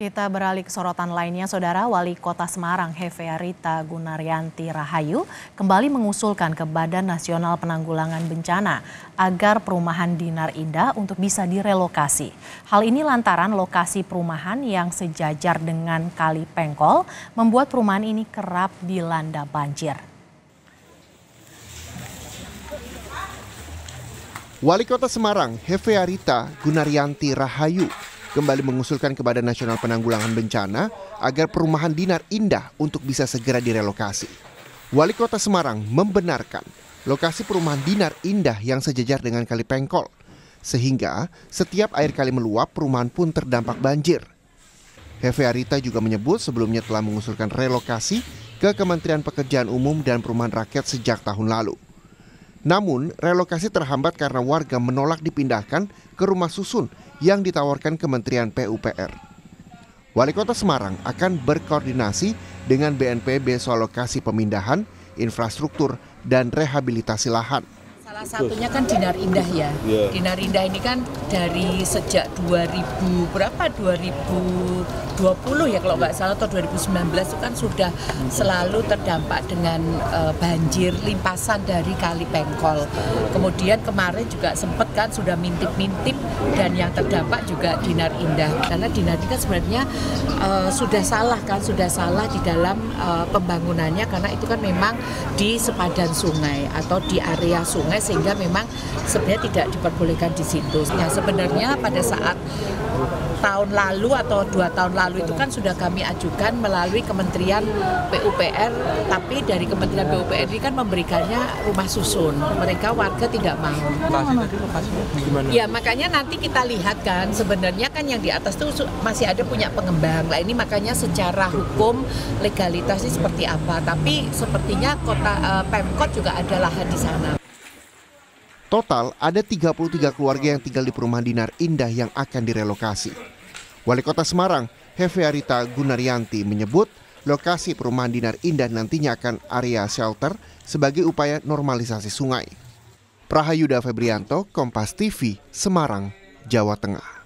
Kita beralih ke sorotan lainnya, Saudara Wali Kota Semarang Hefearita Gunaryanti Rahayu kembali mengusulkan ke Badan Nasional Penanggulangan Bencana agar perumahan Dinar Indah untuk bisa direlokasi. Hal ini lantaran lokasi perumahan yang sejajar dengan Kali Pengkol membuat perumahan ini kerap dilanda banjir. Wali Kota Semarang Hefearita Gunaryanti Rahayu kembali mengusulkan ke Badan Nasional Penanggulangan Bencana agar perumahan Dinar Indah untuk bisa segera direlokasi. Wali Kota Semarang membenarkan lokasi perumahan Dinar Indah yang sejajar dengan Kali Pengkol, sehingga setiap air kali meluap perumahan pun terdampak banjir. Hefe Arita juga menyebut sebelumnya telah mengusulkan relokasi ke Kementerian Pekerjaan Umum dan Perumahan Rakyat sejak tahun lalu. Namun, relokasi terhambat karena warga menolak dipindahkan ke rumah susun yang ditawarkan Kementerian PUPR. Wali Kota Semarang akan berkoordinasi dengan BNPB soal lokasi pemindahan, infrastruktur, dan rehabilitasi lahan. Salah satunya kan Dinar Indah ya. Yeah. Dinar Indah ini kan dari sejak 2000 berapa 2020 ya kalau nggak salah atau 2019 itu kan sudah selalu terdampak dengan uh, banjir limpasan dari Kali Pengkol. Kemudian kemarin juga sempat kan sudah mintip-mintip dan yang terdampak juga Dinar Indah karena Dinar Indah sebenarnya uh, sudah salah kan sudah salah di dalam uh, pembangunannya karena itu kan memang di sepadan sungai atau di area sungai sehingga memang sebenarnya tidak diperbolehkan di situ. Ya sebenarnya pada saat tahun lalu atau dua tahun lalu itu kan sudah kami ajukan melalui Kementerian PUPR, tapi dari Kementerian PUPR ini kan memberikannya rumah susun. Mereka warga tidak mau. Ya makanya nanti kita lihat kan sebenarnya kan yang di atas itu masih ada punya pengembang. Lah ini makanya secara hukum legalitasnya seperti apa. Tapi sepertinya kota uh, Pemkot juga ada lahan di sana. Total ada 33 keluarga yang tinggal di perumahan Dinar Indah yang akan direlokasi. Wali Kota Semarang, Hefe Arita Gunaryanti menyebut lokasi perumahan Dinar Indah nantinya akan area shelter sebagai upaya normalisasi sungai. Prahayuda Febrianto, Kompas TV, Semarang, Jawa Tengah.